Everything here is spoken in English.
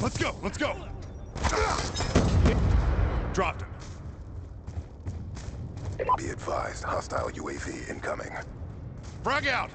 Let's go, let's go! Dropped him. Be advised, hostile UAV incoming. Frag out!